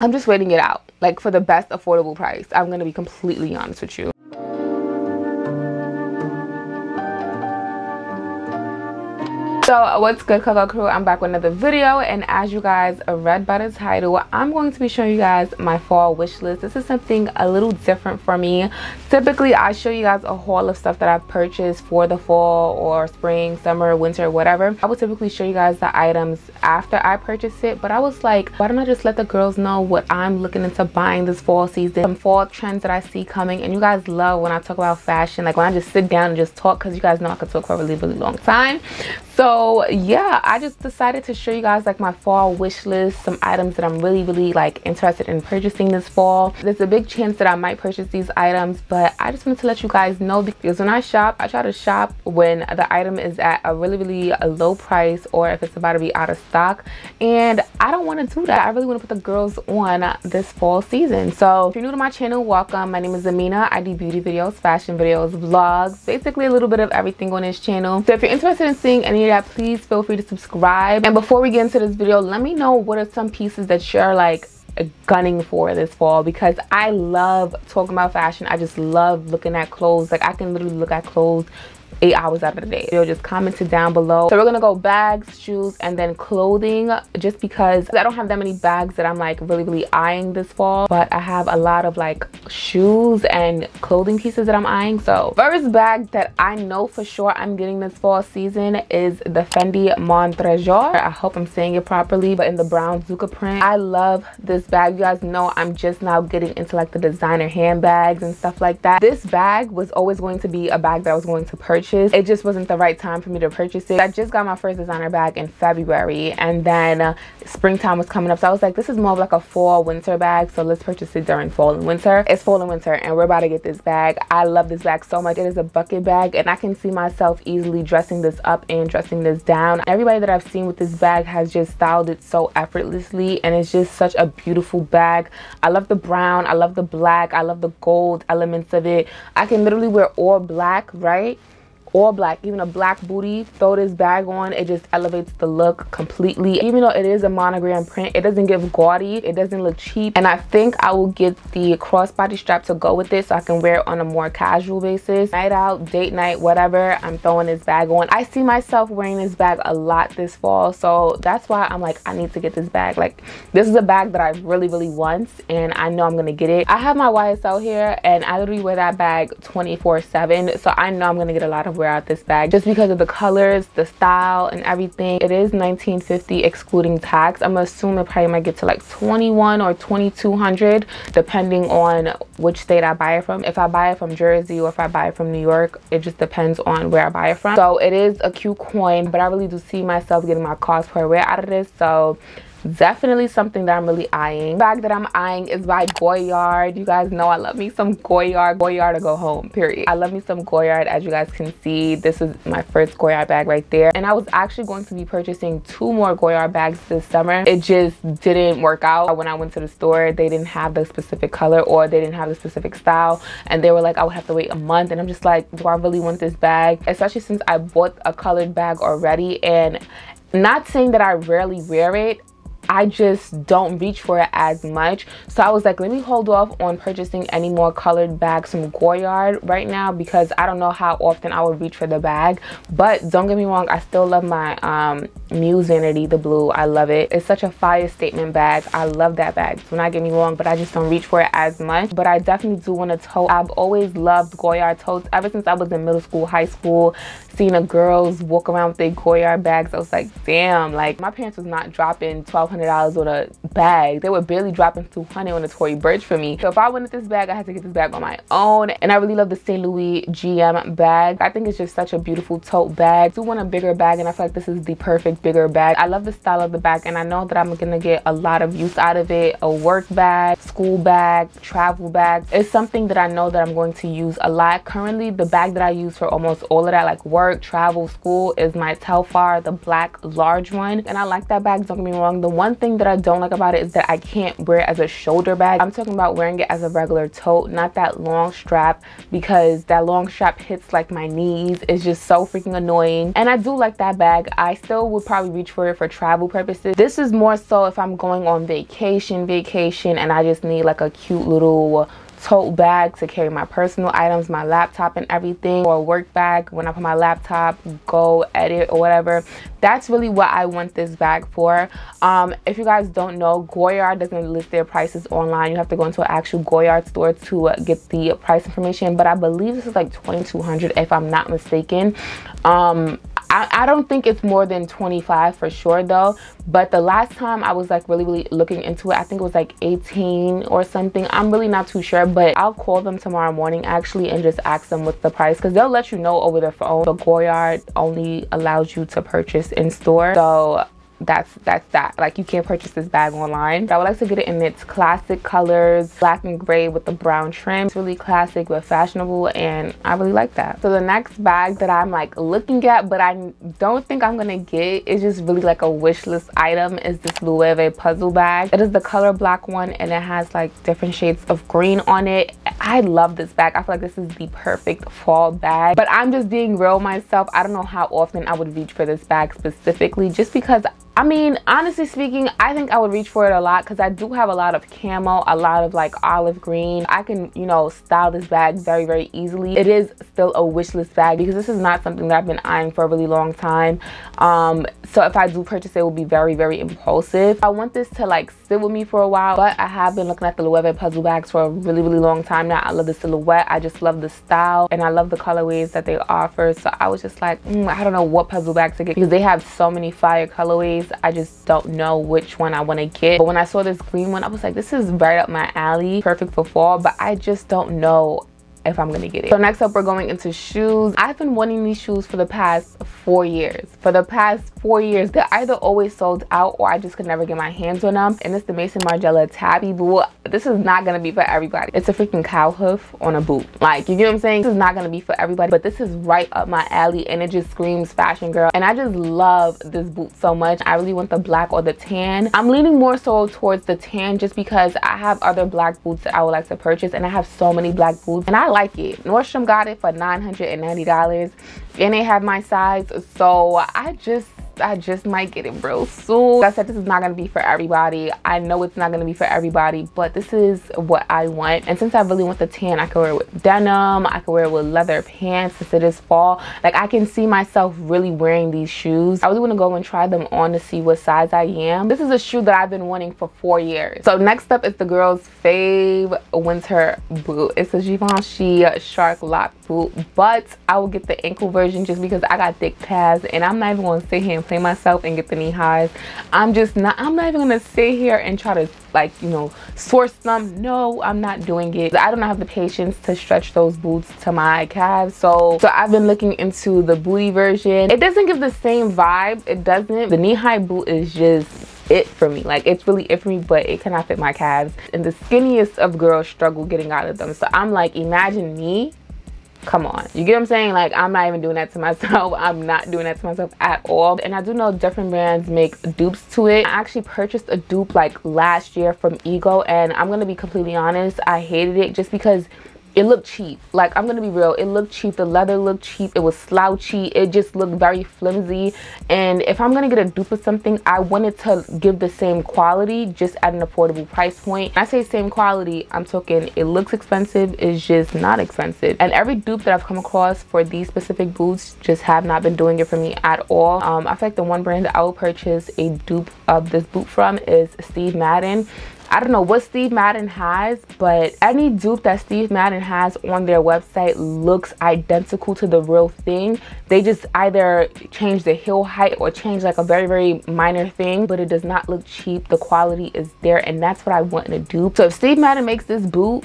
I'm just waiting it out like for the best affordable price. I'm gonna be completely honest with you. So what's good Coco crew? I'm back with another video and as you guys read by the title, I'm going to be showing you guys my fall wish list. This is something a little different for me. Typically I show you guys a haul of stuff that I've purchased for the fall or spring, summer, winter, whatever. I would typically show you guys the items after I purchase it but I was like why don't I just let the girls know what I'm looking into buying this fall season. Some fall trends that I see coming and you guys love when I talk about fashion like when I just sit down and just talk because you guys know I could talk for a really really long time. So yeah, I just decided to show you guys like my fall wish list, some items that I'm really, really like interested in purchasing this fall. There's a big chance that I might purchase these items, but I just wanted to let you guys know because when I shop, I try to shop when the item is at a really, really low price or if it's about to be out of stock. And I don't want to do that. I really want to put the girls on this fall season. So if you're new to my channel, welcome. My name is Amina. I do beauty videos, fashion videos, vlogs, basically a little bit of everything on this channel. So if you're interested in seeing any that please feel free to subscribe and before we get into this video let me know what are some pieces that you're like gunning for this fall because I love talking about fashion. I just love looking at clothes. Like I can literally look at clothes eight hours out of the day. You'll just comment it down below. So we're gonna go bags, shoes, and then clothing just because I don't have that many bags that I'm like really, really eyeing this fall. But I have a lot of like shoes and clothing pieces that I'm eyeing. So first bag that I know for sure I'm getting this fall season is the Fendi Mon Tresor I hope I'm saying it properly, but in the brown Zucca print. I love this bag. You guys know I'm just now getting into like the designer handbags and stuff like that. This bag was always going to be a bag that I was going to purchase purchase. It just wasn't the right time for me to purchase it. I just got my first designer bag in February and then uh, springtime was coming up. So I was like, this is more of like a fall winter bag. So let's purchase it during fall and winter. It's fall and winter and we're about to get this bag. I love this bag so much. It is a bucket bag and I can see myself easily dressing this up and dressing this down. Everybody that I've seen with this bag has just styled it so effortlessly and it's just such a beautiful bag. I love the brown. I love the black. I love the gold elements of it. I can literally wear all black, right? All black even a black booty throw this bag on it just elevates the look completely. Even though it is a monogram print it doesn't give gaudy it doesn't look cheap and i think i will get the crossbody strap to go with it so i can wear it on a more casual basis. Night out date night whatever i'm throwing this bag on. I see myself wearing this bag a lot this fall so that's why i'm like i need to get this bag. Like this is a bag that i really really want and i know i'm gonna get it. I have my ysl here and i literally wear that bag 24 7 so i know i'm gonna get a lot of wear out this bag just because of the colors, the style, and everything. It is 1950 excluding tax. I'm assuming it probably might get to like 21 or 2200 depending on which state I buy it from. If I buy it from Jersey or if I buy it from New York, it just depends on where I buy it from. So it is a cute coin, but I really do see myself getting my cost per wear out of this. So definitely something that i'm really eyeing. Bag that i'm eyeing is by goyard. You guys know i love me some goyard. Goyard to go home period. I love me some goyard. As you guys can see this is my first goyard bag right there. And i was actually going to be purchasing two more goyard bags this summer. It just didn't work out. When i went to the store they didn't have the specific color or they didn't have the specific style. And they were like i would have to wait a month. And i'm just like do i really want this bag? Especially since i bought a colored bag already. And not saying that I rarely wear it I just don't reach for it as much. So I was like, let me hold off on purchasing any more colored bags from Goyard right now because I don't know how often I would reach for the bag. But don't get me wrong, I still love my um, Muse Vanity, the blue. I love it. It's such a fire statement bag. I love that bag. Do not get me wrong, but I just don't reach for it as much. But I definitely do want to tote. I've always loved Goyard totes ever since I was in middle school, high school seeing the girls walk around with their Goyard bags, I was like, damn, like my parents was not dropping $1,200 on a bag. They were barely dropping 200 on a Tory Burch for me. So if I wanted this bag, I had to get this bag on my own. And I really love the St. Louis GM bag. I think it's just such a beautiful tote bag. I do want a bigger bag and I feel like this is the perfect bigger bag. I love the style of the bag and I know that I'm gonna get a lot of use out of it. A work bag, school bag, travel bag. It's something that I know that I'm going to use a lot. Currently, the bag that I use for almost all of that, like work, work, travel, school is my Telfar, the black large one. And I like that bag, don't get me wrong. The one one thing that I don't like about it is that I can't wear it as a shoulder bag. I'm talking about wearing it as a regular tote, not that long strap because that long strap hits like my knees. It's just so freaking annoying. And I do like that bag. I still would probably reach for it for travel purposes. This is more so if I'm going on vacation, vacation, and I just need like a cute little tote bag to carry my personal items, my laptop and everything, or a work bag when I put my laptop, go edit or whatever. That's really what I want this bag for. Um, if you guys don't know, Goyard doesn't list their prices online. You have to go into an actual Goyard store to uh, get the price information, but I believe this is like 2200 if I'm not mistaken. Um, I, I don't think it's more than 25 for sure though. But the last time i was like really really looking into it i think it was like 18 or something. I'm really not too sure but i'll call them tomorrow morning actually and just ask them what's the price because they'll let you know over the phone. But goyard only allows you to purchase in store. So that's that's that. Like you can't purchase this bag online. But i would like to get it in its classic colors black and gray with the brown trim. It's really classic but fashionable and i really like that. So the next bag that i'm like looking at but i don't think i'm gonna get is just really like a wish list item is this loewe puzzle bag. It is the color black one and it has like different shades of green on it. I love this bag. I feel like this is the perfect fall bag. But i'm just being real myself. I don't know how often i would reach for this bag specifically just because I mean, honestly speaking, I think I would reach for it a lot because I do have a lot of camo, a lot of like olive green. I can, you know, style this bag very, very easily. It is still a wish list bag because this is not something that I've been eyeing for a really long time. Um, so if I do purchase it, it will be very, very impulsive. I want this to like sit with me for a while, but I have been looking at the Loewe puzzle bags for a really, really long time now. I love the silhouette. I just love the style and I love the colorways that they offer. So I was just like, mm, I don't know what puzzle bags to get because they have so many fire colorways I just don't know which one I want to get. But when I saw this green one, I was like, this is right up my alley, perfect for fall, but I just don't know if I'm gonna get it. So next up, we're going into shoes. I've been wanting these shoes for the past four years. For the past four years, they're either always sold out or I just could never get my hands on them. And it's the Maison Margiela Tabi boot. This is not gonna be for everybody. It's a freaking cow hoof on a boot. Like, you get what I'm saying? This is not gonna be for everybody, but this is right up my alley and it just screams fashion girl. And I just love this boot so much. I really want the black or the tan. I'm leaning more so towards the tan just because I have other black boots that I would like to purchase and I have so many black boots and I like it. Nordstrom got it for $990 and they have my size. So I just I just might get it real soon. Like I said, this is not gonna be for everybody. I know it's not gonna be for everybody, but this is what I want. And since I really want the tan, I can wear it with denim, I can wear it with leather pants since it is fall. Like I can see myself really wearing these shoes. I really wanna go and try them on to see what size I am. This is a shoe that I've been wanting for four years. So next up is the girl's fave winter boot. It's a Givenchy Shark Lock boot, but I will get the ankle version just because I got thick calves and I'm not even gonna sit here and play myself and get the knee highs. I'm just not, I'm not even gonna sit here and try to like, you know, source them. No, I'm not doing it. I don't have the patience to stretch those boots to my calves. So, so I've been looking into the booty version. It doesn't give the same vibe. It doesn't. The knee-high boot is just it for me like it's really it for me but it cannot fit my calves and the skinniest of girls struggle getting out of them so i'm like imagine me come on. You get what i'm saying? Like i'm not even doing that to myself. I'm not doing that to myself at all. And i do know different brands make dupes to it. I actually purchased a dupe like last year from ego and i'm gonna be completely honest i hated it just because it looked cheap. Like i'm gonna be real it looked cheap. The leather looked cheap. It was slouchy. It just looked very flimsy. And if i'm gonna get a dupe of something i wanted to give the same quality just at an affordable price point. When i say same quality i'm talking it looks expensive it's just not expensive. And every dupe that i've come across for these specific boots just have not been doing it for me at all. Um, i feel like the one brand i will purchase a dupe of this boot from is steve madden I don't know what Steve Madden has, but any dupe that Steve Madden has on their website looks identical to the real thing. They just either change the heel height or change like a very, very minor thing, but it does not look cheap. The quality is there, and that's what I want in a dupe. So if Steve Madden makes this boot,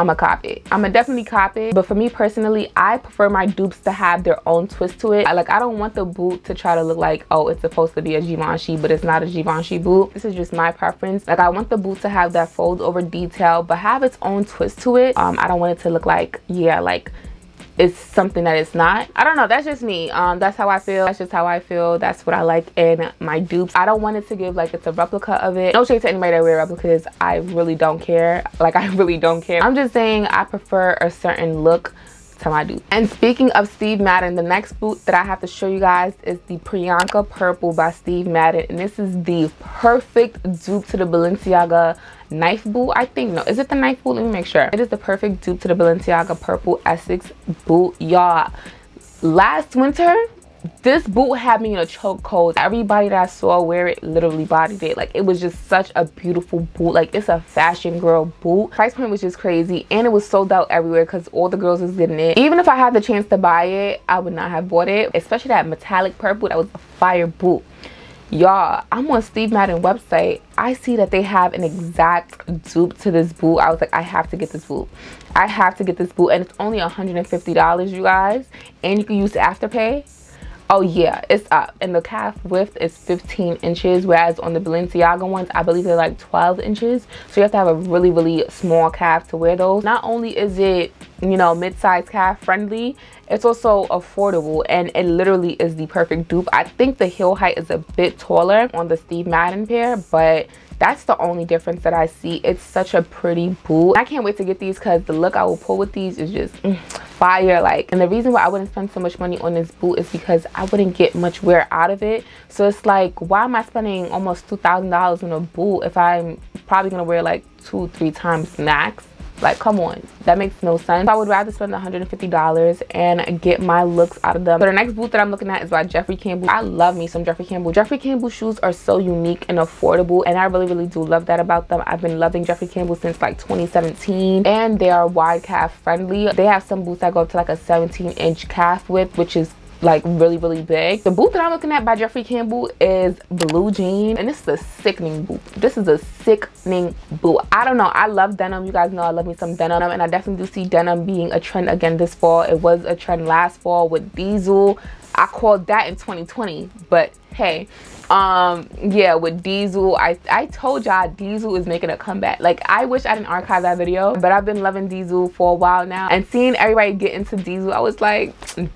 I'm a copy. I'm a definitely copy. But for me personally, I prefer my dupes to have their own twist to it. I, like, I don't want the boot to try to look like, oh, it's supposed to be a Givenchy, but it's not a Givenchy boot. This is just my preference. Like, I want the boot to have that fold over detail, but have its own twist to it. Um, I don't want it to look like, yeah, like is something that it's not. I don't know. That's just me. Um, that's how I feel. That's just how I feel. That's what I like in my dupes. I don't want it to give like it's a replica of it. No shade to anybody that wear replicas. I really don't care. Like I really don't care. I'm just saying I prefer a certain look to my dupe. And speaking of Steve Madden, the next boot that I have to show you guys is the Priyanka Purple by Steve Madden. And this is the perfect dupe to the Balenciaga knife boot? I think no. Is it the knife boot? Let me make sure. It is the perfect dupe to the balenciaga purple essex boot. Y'all last winter this boot had me in a chokehold. Everybody that i saw wear it literally bodied it. Like it was just such a beautiful boot. Like it's a fashion girl boot. Price point was just crazy and it was sold out everywhere because all the girls was getting it. Even if i had the chance to buy it i would not have bought it especially that metallic purple. That was a fire boot y'all i'm on steve madden website. I see that they have an exact dupe to this boot. I was like i have to get this boot. I have to get this boot and it's only 150 dollars you guys and you can use afterpay oh yeah it's up. And the calf width is 15 inches whereas on the balenciaga ones i believe they're like 12 inches. So you have to have a really really small calf to wear those. Not only is it you know mid-size calf friendly it's also affordable and it literally is the perfect dupe. I think the heel height is a bit taller on the steve madden pair but that's the only difference that i see. It's such a pretty boot. I can't wait to get these because the look i will pull with these is just mm, fire like and the reason why i wouldn't spend so much money on this boot is because i wouldn't get much wear out of it. So it's like why am i spending almost two thousand dollars on a boot if i'm probably gonna wear like two three times max like, come on. That makes no sense. I would rather spend $150 and get my looks out of them. So the next boot that I'm looking at is by Jeffrey Campbell. I love me some Jeffrey Campbell. Jeffrey Campbell shoes are so unique and affordable. And I really, really do love that about them. I've been loving Jeffrey Campbell since like 2017. And they are wide calf friendly. They have some boots that go up to like a 17 inch calf width, which is like really really big. The boot that i'm looking at by jeffrey campbell is Blu Jean and this is a sickening boot. This is a sickening boot. I don't know. I love denim. You guys know i love me some denim and i definitely do see denim being a trend again this fall. It was a trend last fall with diesel. I called that in 2020 but hey um yeah with diesel i i told y'all diesel is making a comeback. Like i wish i didn't archive that video but i've been loving diesel for a while now. And seeing everybody get into diesel i was like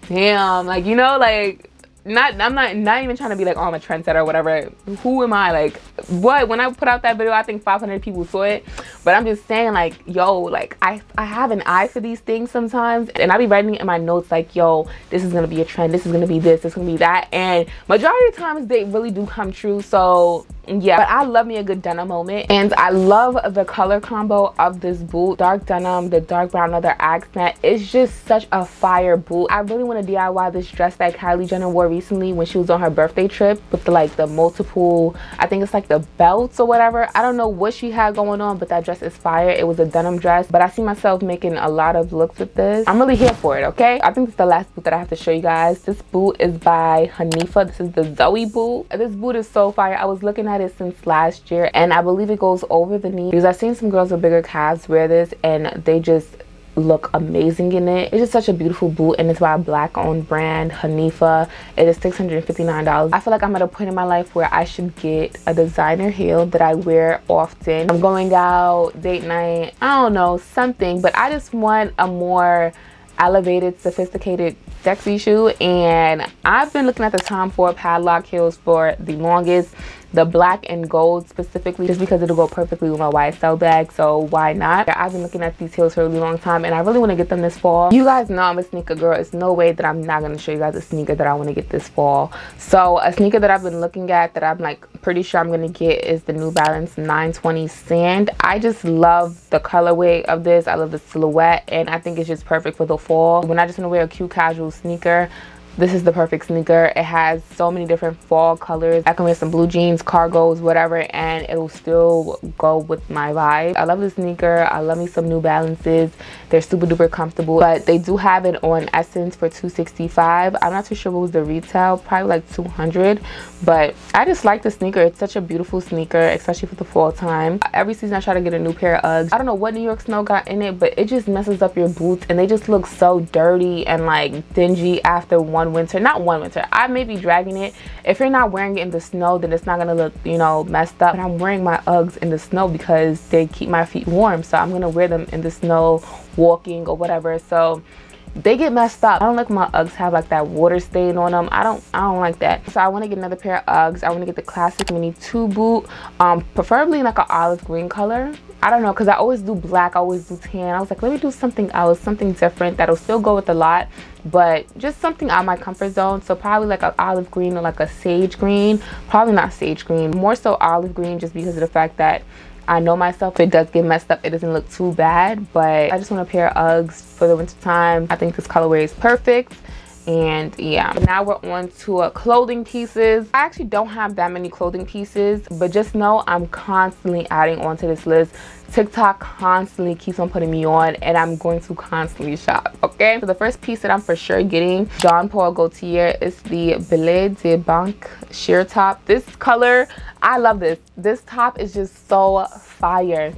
damn like you know like not I'm not not even trying to be like oh I'm a trendsetter or whatever. Who am I? Like what? When I put out that video, I think 500 people saw it. But I'm just saying like yo, like I I have an eye for these things sometimes, and I be writing in my notes like yo, this is gonna be a trend. This is gonna be this. This is gonna be that. And majority of times they really do come true. So yeah but i love me a good denim moment and i love the color combo of this boot. Dark denim the dark brown leather accent. It's just such a fire boot. I really want to diy this dress that kylie jenner wore recently when she was on her birthday trip with the, like the multiple i think it's like the belts or whatever. I don't know what she had going on but that dress is fire. It was a denim dress but i see myself making a lot of looks with this. I'm really here for it okay? I think it's the last boot that i have to show you guys. This boot is by hanifa. This is the zoe boot. This boot is so fire. I was looking at had it since last year and I believe it goes over the knee because I've seen some girls with bigger calves wear this and they just look amazing in it. It's just such a beautiful boot and it's by a black owned brand, Hanifa. It is $659. I feel like I'm at a point in my life where I should get a designer heel that I wear often. I'm going out, date night, I don't know, something, but I just want a more elevated, sophisticated sexy shoe and I've been looking at the Tom Ford padlock heels for the longest the black and gold specifically just because it'll go perfectly with my YSL bag so why not? I've been looking at these heels for a really long time and I really want to get them this fall. You guys know I'm a sneaker girl. It's no way that I'm not going to show you guys a sneaker that I want to get this fall. So a sneaker that I've been looking at that I'm like pretty sure I'm going to get is the New Balance 920 Sand. I just love the colorway of this. I love the silhouette and I think it's just perfect for the fall. When I just want to wear a cute casual sneaker this is the perfect sneaker. It has so many different fall colors. I can wear some blue jeans cargos whatever and it will still go with my vibe. I love the sneaker. I love me some new balances. They're super duper comfortable but they do have it on SSENSE for 265 i'm not too sure what was the retail probably like 200 but i just like the sneaker. It's such a beautiful sneaker especially for the fall time. Every season i try to get a new pair of uggs. I don't know what new york snow got in it but it just messes up your boots and they just look so dirty and like dingy after one one winter not one winter i may be dragging it if you're not wearing it in the snow then it's not gonna look you know messed up but i'm wearing my uggs in the snow because they keep my feet warm so i'm gonna wear them in the snow walking or whatever so they get messed up. I don't like my Uggs have like that water stain on them. I don't I don't like that. So I want to get another pair of Uggs. I want to get the classic mini two boot, um, preferably like an olive green color. I don't know because I always do black, I always do tan. I was like, let me do something else, something different that'll still go with a lot, but just something out my comfort zone. So probably like an olive green or like a sage green. Probably not sage green, more so olive green just because of the fact that I know myself, it does get messed up. It doesn't look too bad, but I just want a pair of Uggs for the winter time. I think this colorway is perfect and yeah now we're on to uh, clothing pieces i actually don't have that many clothing pieces but just know i'm constantly adding onto this list tiktok constantly keeps on putting me on and i'm going to constantly shop okay so the first piece that i'm for sure getting jean paul gaultier is the Belle de Banque sheer top this color I love this. This top is just so fire.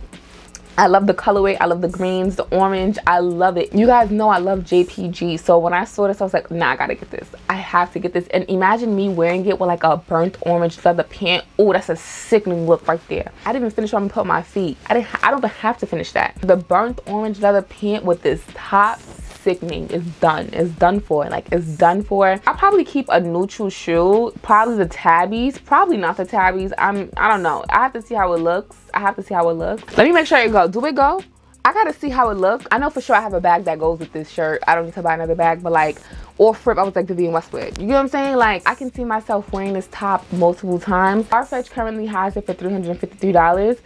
I love the colorway. I love the greens, the orange. I love it. You guys know I love JPG. So when I saw this, I was like, nah, I gotta get this. I have to get this. And imagine me wearing it with like a burnt orange leather pant. Oh, that's a sickening look right there. I didn't even finish where I'm gonna put my feet. I didn't. I don't have to finish that. The burnt orange leather pant with this top sickening. It's done. It's done for. Like it's done for. I'll probably keep a neutral shoe. Probably the Tabis. Probably not the Tabis. I'm I don't know. I have to see how it looks. I have to see how it looks. Let me make sure it go. Do it go? I gotta see how it looks. I know for sure I have a bag that goes with this shirt. I don't need to buy another bag, but like, or Fripp, I was like Vivienne Westwood. You know what I'm saying? Like, I can see myself wearing this top multiple times. Farfetch currently has it for $353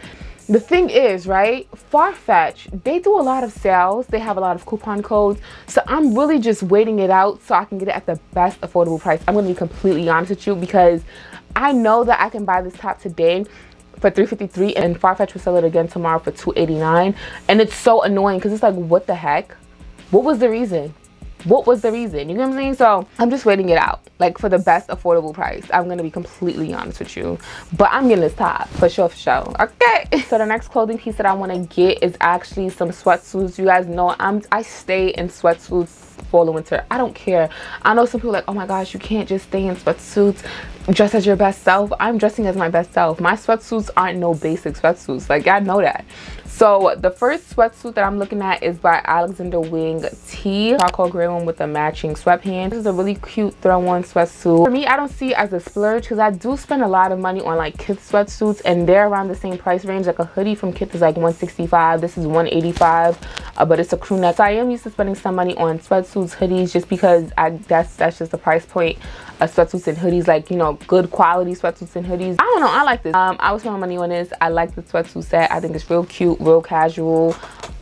the thing is, right, Farfetch, they do a lot of sales. They have a lot of coupon codes. So I'm really just waiting it out so I can get it at the best affordable price. I'm going to be completely honest with you because I know that I can buy this top today for 353 and Farfetch will sell it again tomorrow for 289 and it's so annoying because it's like what the heck what was the reason what was the reason? You know what i'm saying? So i'm just waiting it out. Like for the best affordable price i'm gonna be completely honest with you. But i'm getting this top for sure for sure. Okay? So the next clothing piece that i want to get is actually some sweatsuits. You guys know i'm i stay in sweatsuits fall and winter. I don't care. I know some people like oh my gosh you can't just stay in sweatsuits dress as your best self. I'm dressing as my best self. My sweatsuits aren't no basic sweatsuits. Like i know that so the first sweatsuit that I'm looking at is by Alexander Wang T. Charcoal gray one with a matching sweatpants. This is a really cute throw-on sweatsuit. For me, I don't see it as a splurge because I do spend a lot of money on like Kith sweatsuits and they're around the same price range. Like a hoodie from Kith is like 165. This is 185, uh, but it's a crew neck. So I am used to spending some money on sweatsuits, hoodies, just because I that's that's just the price point of sweatsuits and hoodies. Like you know, good quality sweatsuits and hoodies. I don't know. I like this. Um, I was spending money on this. I like the sweatsuit set. I think it's real cute real casual,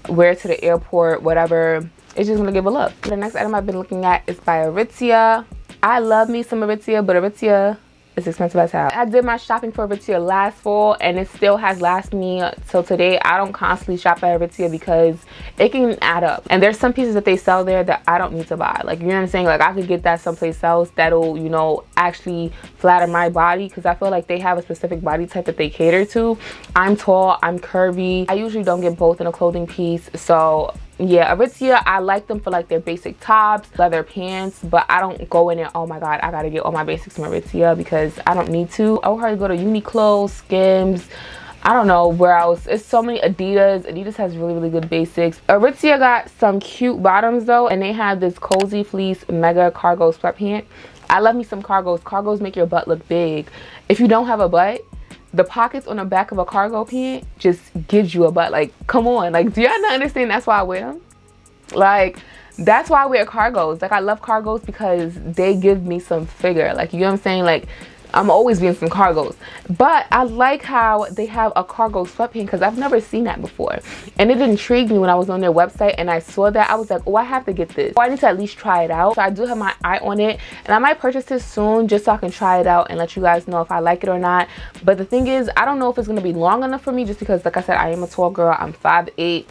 wear to the airport, whatever. It's just gonna give a look. The next item I've been looking at is by Aritzia. I love me some Aritzia, but Aritzia it's expensive as hell. I did my shopping for Aritzia last fall and it still has lasted me till today. I don't constantly shop at Aritzia because it can add up. And there's some pieces that they sell there that I don't need to buy. Like, you know what I'm saying? Like, I could get that someplace else that'll, you know, actually flatter my body because I feel like they have a specific body type that they cater to. I'm tall, I'm curvy. I usually don't get both in a clothing piece. So yeah aritzia i like them for like their basic tops leather pants but i don't go in there oh my god i gotta get all my basics from aritzia because i don't need to i would hardly go to uniqlo skims I don't know where else. It's so many Adidas. Adidas has really, really good basics. Aritzia got some cute bottoms though, and they have this cozy fleece mega cargo sweatpant. I love me some cargos. Cargos make your butt look big. If you don't have a butt, the pockets on the back of a cargo pant just gives you a butt. Like, come on. Like, do y'all not understand that's why I wear them? Like, that's why I wear cargos. Like, I love cargos because they give me some figure. Like, you know what I'm saying? Like, I'm always being some cargos. But I like how they have a cargo sweatpant because I've never seen that before. And it intrigued me when I was on their website and I saw that. I was like, oh, I have to get this. Oh, I need to at least try it out. So I do have my eye on it. And I might purchase this soon just so I can try it out and let you guys know if I like it or not. But the thing is, I don't know if it's going to be long enough for me just because, like I said, I am a tall girl. I'm 5'8".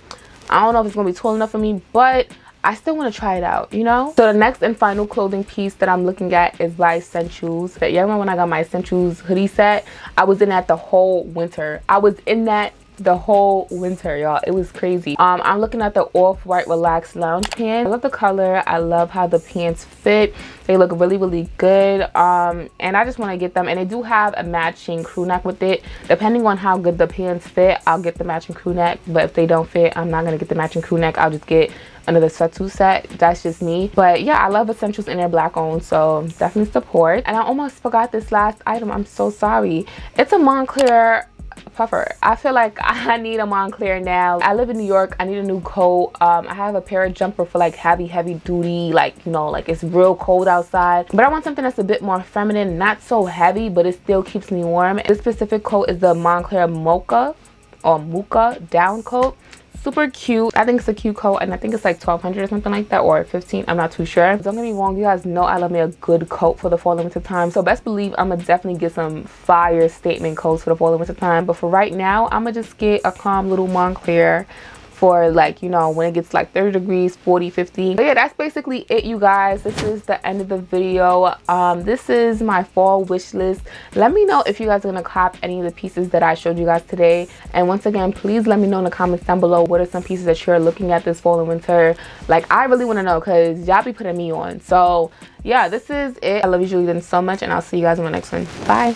I don't know if it's going to be tall enough for me, but I still want to try it out, you know? So the next and final clothing piece that I'm looking at is by Essentials. Yeah, remember when I got my Essentials hoodie set? I was in that the whole winter. I was in that the whole winter y'all. It was crazy. Um i'm looking at the off-white relaxed lounge pants. I love the color. I love how the pants fit. They look really really good. Um and i just want to get them. And they do have a matching crew neck with it. Depending on how good the pants fit i'll get the matching crew neck. But if they don't fit i'm not gonna get the matching crew neck. I'll just get another sweatsuit set. That's just me. But yeah i love essentials and they're black owned so definitely support. And i almost forgot this last item. I'm so sorry. It's a moncler puffer. I feel like i need a moncler now. I live in new york. I need a new coat. Um, i have a Parajumper for like heavy heavy duty like you know like it's real cold outside. But i want something that's a bit more feminine not so heavy but it still keeps me warm. This specific coat is the moncler mocha or mocha down coat super cute. I think it's a cute coat and i think it's like 1200 or something like that or 15 i'm not too sure. Don't get me wrong you guys know i love me a good coat for the fall and winter time. So best believe i'm gonna definitely get some fire statement coats for the fall and winter time. But for right now i'm gonna just get a calm little moncler for like you know when it gets like 30 degrees 40 50 but yeah that's basically it you guys. This is the end of the video. Um this is my fall wish list. Let me know if you guys are gonna cop any of the pieces that i showed you guys today. And once again please let me know in the comments down below what are some pieces that you're looking at this fall and winter? Like i really want to know because y'all be putting me on. So yeah this is it. I love you julie so much and i'll see you guys in the next one. Bye